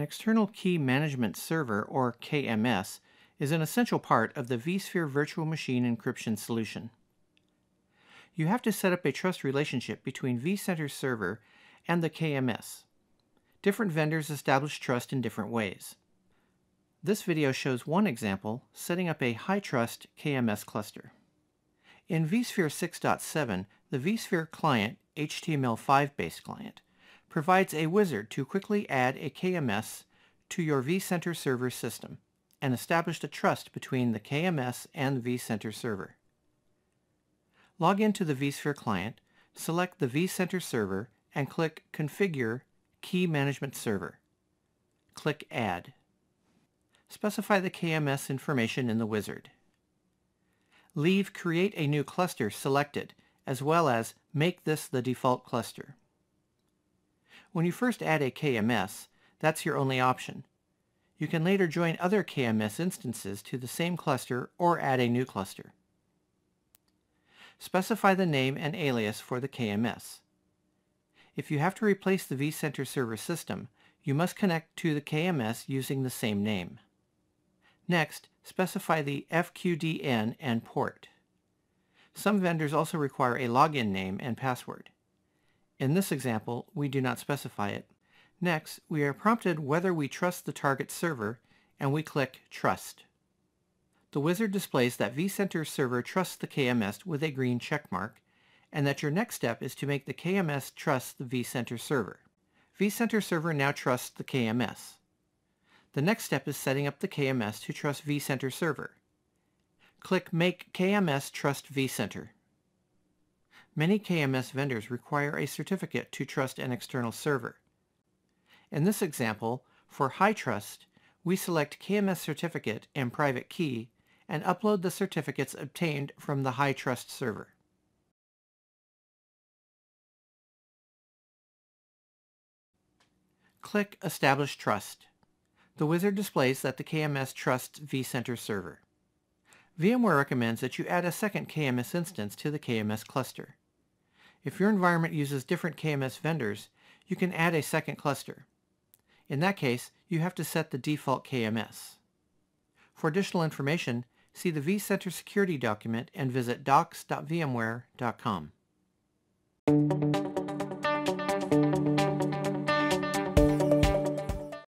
external key management server, or KMS, is an essential part of the vSphere virtual machine encryption solution. You have to set up a trust relationship between vCenter server and the KMS. Different vendors establish trust in different ways. This video shows one example setting up a HyTrust KMS cluster. In vSphere 6.7, the vSphere client, HTML5 based client, provides a wizard to quickly add a KMS to your vCenter server system and establish a trust between the KMS and vCenter server. Log into the vSphere client, select the vCenter server, and click Configure Key Management Server. Click Add. Specify the KMS information in the wizard. Leave Create a new cluster selected, as well as Make this the default cluster. When you first add a KMS, that's your only option. You can later join other KMS instances to the same cluster or add a new cluster. Specify the name and alias for the KMS. If you have to replace the vCenter server system, you must connect to the KMS using the same name. Next, specify the FQDN and port. Some vendors also require a login name and password. In this example, we do not specify it. Next, we are prompted whether we trust the target server, and we click Trust. The wizard displays that vCenter server trusts the KMS with a green checkmark, and that your next step is to make the KMS trust the vCenter server. vCenter server now trusts the KMS. The next step is setting up the KMS to trust vCenter server. Click Make KMS Trust vCenter. Many KMS vendors require a certificate to trust an external server. In this example, for HyTrust, we select KMS certificate and private key and upload the certificates obtained from the HyTrust server. Click Establish Trust. The wizard displays that the KMS trusts vCenter server. VMware recommends that you add a second KMS instance to the KMS cluster. If your environment uses different KMS vendors, you can add a second cluster. In that case, you have to set the default KMS. For additional information, see the vCenter security document and visit docs.vmware.com.